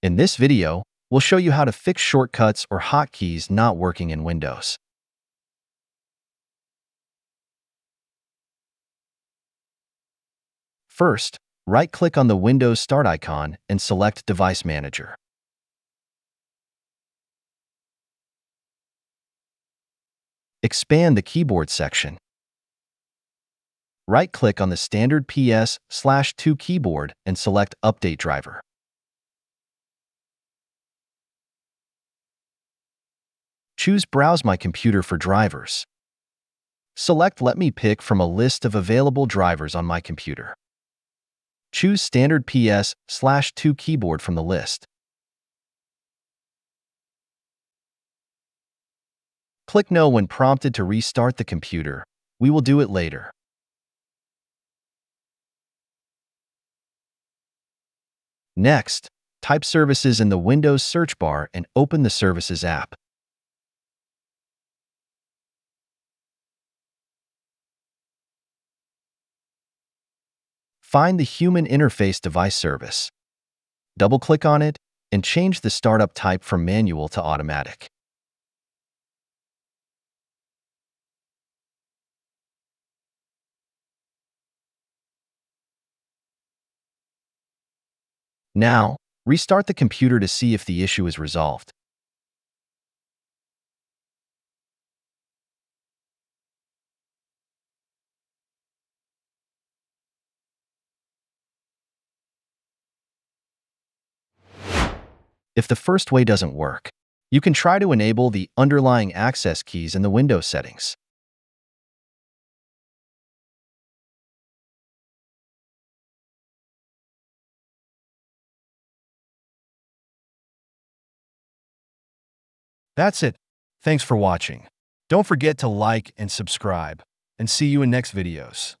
In this video, we'll show you how to fix shortcuts or hotkeys not working in Windows. First, right-click on the Windows Start icon and select Device Manager. Expand the Keyboard section. Right-click on the standard PS/2 keyboard and select Update Driver. Choose Browse My Computer for drivers. Select Let me pick from a list of available drivers on my computer. Choose Standard PS slash 2 keyboard from the list. Click No when prompted to restart the computer. We will do it later. Next, type Services in the Windows search bar and open the Services app. Find the Human Interface Device service. Double-click on it and change the startup type from manual to automatic. Now, restart the computer to see if the issue is resolved. If the first way doesn't work, you can try to enable the underlying access keys in the Windows settings. That's it. Thanks for watching. Don't forget to like and subscribe, and see you in next videos.